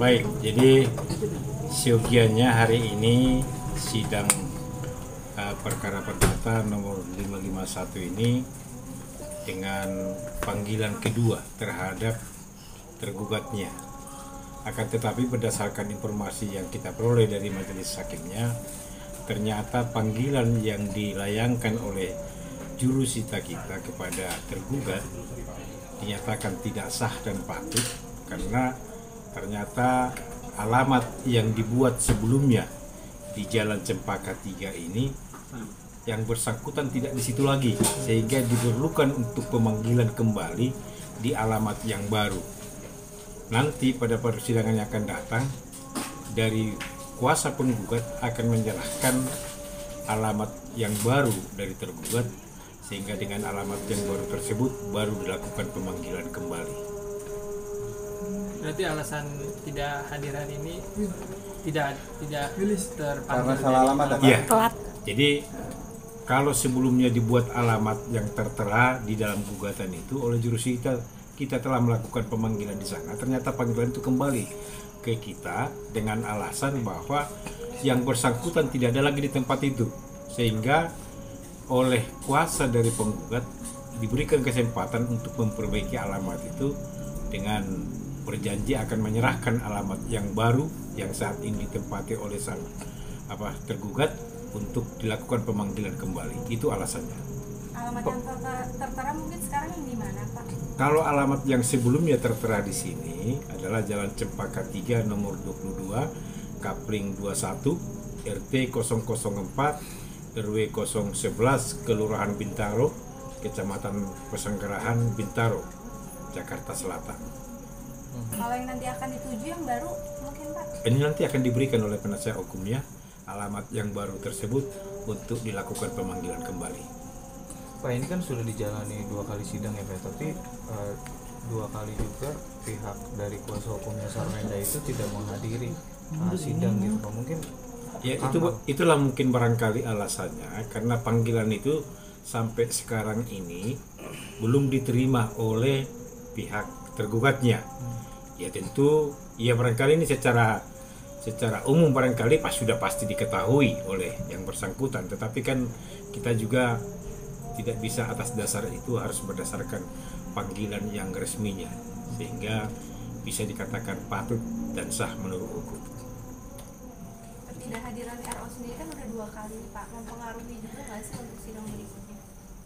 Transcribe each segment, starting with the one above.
Baik, jadi siogiannya hari ini sidang uh, perkara perdata nomor 551 ini dengan panggilan kedua terhadap tergugatnya. Akan tetapi berdasarkan informasi yang kita peroleh dari majelis hakimnya, ternyata panggilan yang dilayangkan oleh jurusita kita kepada tergugat dinyatakan tidak sah dan patut karena ternyata alamat yang dibuat sebelumnya di Jalan Cempaka 3 ini yang bersangkutan tidak di situ lagi sehingga diperlukan untuk pemanggilan kembali di alamat yang baru. Nanti pada persidangan yang akan datang dari kuasa penggugat akan menyerahkan alamat yang baru dari tergugat sehingga dengan alamat yang baru tersebut baru dilakukan pemanggilan kembali. Berarti alasan tidak hadiran ini tidak tidak terpanggil Karena salah dari alamat, Iya. Telat. Jadi kalau sebelumnya dibuat alamat yang tertera di dalam gugatan itu oleh jurusita kita telah melakukan pemanggilan di sana. Ternyata panggilan itu kembali ke kita dengan alasan bahwa yang bersangkutan tidak ada lagi di tempat itu sehingga oleh kuasa dari penggugat diberikan kesempatan untuk memperbaiki alamat itu dengan berjanji akan menyerahkan alamat yang baru yang saat ini ditempati oleh sang apa tergugat untuk dilakukan pemanggilan kembali. Itu alasannya. Alamat yang tertera, mungkin sekarang yang di mana, Pak? Kalau alamat yang sebelumnya tertera di sini adalah Jalan Cempaka 3 nomor 22 Kapling 21 RT 004 RW 011 Kelurahan Bintaro Kecamatan Pesanggerahan Bintaro Jakarta Selatan. Kalau yang nanti akan dituju yang baru mungkin, Pak? Ini nanti akan diberikan oleh penasihat hukumnya alamat yang baru tersebut untuk dilakukan pemanggilan kembali. Pak ini kan sudah dijalani dua kali sidang ya Pak, tapi eh, dua kali juga pihak dari kuasa hukumnya Sarmenda itu tidak menghadiri eh, sidang gitu Pak. Mungkin Ya itu itulah mungkin barangkali alasannya karena panggilan itu sampai sekarang ini belum diterima oleh pihak tergugatnya. Ya tentu ya barangkali ini secara secara umum barangkali pas sudah pasti diketahui oleh yang bersangkutan tetapi kan kita juga tidak bisa atas dasar itu harus berdasarkan panggilan yang resminya sehingga bisa dikatakan patut dan sah menurut hukum. Ketidakhadiran RO sendiri kan udah dua kali, Pak. Mempengaruhi juga nggak sih untuk sidang berikutnya?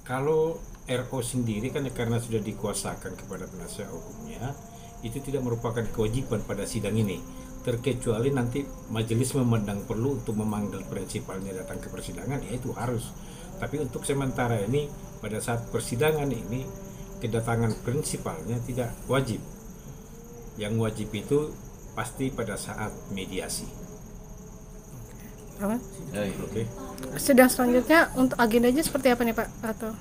Kalau RO sendiri kan karena sudah dikuasakan kepada penasihat hukumnya, itu tidak merupakan kewajiban pada sidang ini. Terkecuali nanti majelis memandang perlu untuk memanggil prinsipalnya datang ke persidangan, ya itu harus. Tapi untuk sementara ini, pada saat persidangan ini, kedatangan prinsipalnya tidak wajib. Yang wajib itu pasti pada saat mediasi. Apa? Oke. Sidang selanjutnya untuk agendanya seperti apa nih Pak? Atau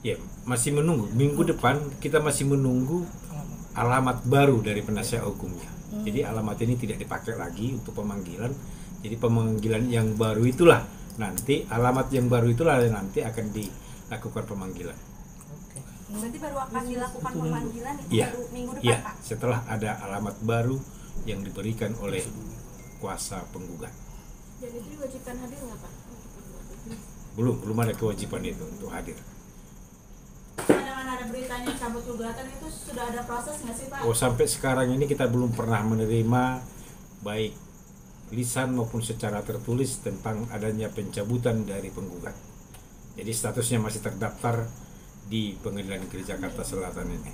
Ya, masih menunggu. Minggu depan kita masih menunggu alamat baru dari penasihat hukumnya. Jadi alamat ini tidak dipakai lagi untuk pemanggilan. Jadi pemanggilan yang baru itulah nanti alamat yang baru itulah yang nanti akan dilakukan pemanggilan. Berarti baru akan dilakukan pemanggilan itu Iya. baru minggu depan, Iya, Pak? setelah ada alamat baru yang diberikan oleh kuasa penggugat. Dan itu diwajibkan hadir nggak, Pak? Belum, belum ada kewajiban itu untuk hadir. Beritanya cabut gugatan itu sudah ada proses nggak sih pak? Oh sampai sekarang ini kita belum pernah menerima baik lisan maupun secara tertulis tentang adanya pencabutan dari penggugat. Jadi statusnya masih terdaftar di Pengadilan Negeri Jakarta Selatan ini.